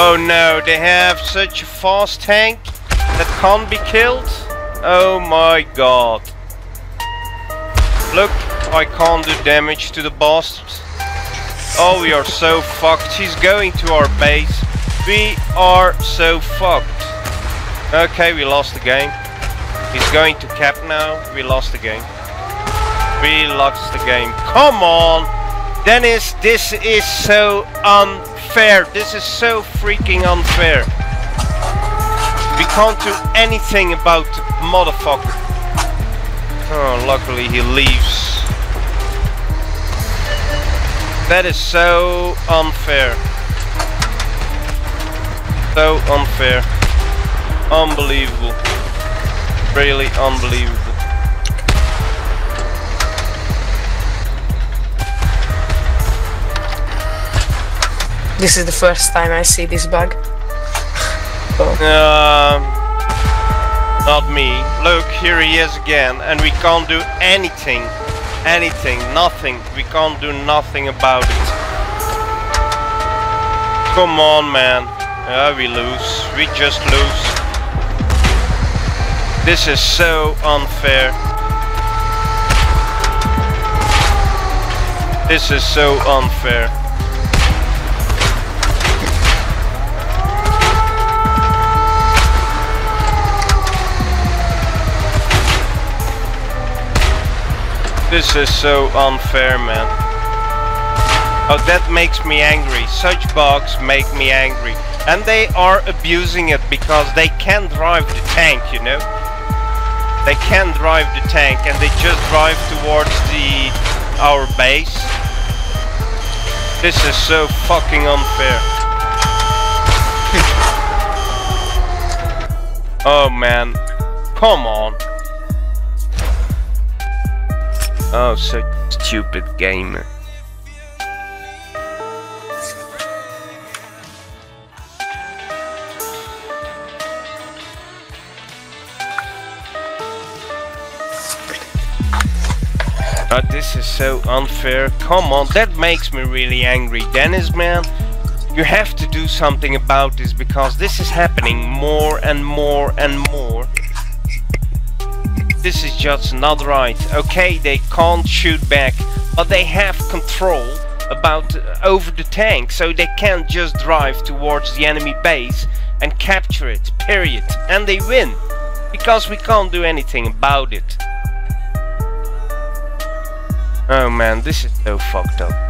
Oh no, they have such a fast tank that can't be killed? Oh my god. Look, I can't do damage to the bastards. Oh, we are so fucked. He's going to our base. We are so fucked. Okay, we lost the game. He's going to cap now. We lost the game. We lost the game. Come on! Dennis, this is so unfair. This is so freaking unfair. We can't do anything about the motherfucker. Oh, luckily he leaves. That is so unfair. So unfair. Unbelievable. Really unbelievable. This is the first time I see this bug. Oh. Um, not me. Look, here he is again, and we can't do anything anything, nothing. We can't do nothing about it. Come on, man. Yeah, we lose. We just lose. This is so unfair. This is so unfair. This is so unfair, man. Oh, that makes me angry. Such bugs make me angry. And they are abusing it because they can drive the tank, you know? They can drive the tank and they just drive towards the our base. This is so fucking unfair. oh man. Come on. Oh, so stupid game. Oh, this is so unfair. Come on, that makes me really angry. Dennis, man, you have to do something about this because this is happening more and more and more. This is just not right. Okay, they can't shoot back, but they have control about uh, over the tank, so they can't just drive towards the enemy base and capture it, period. And they win, because we can't do anything about it. Oh man, this is so fucked up.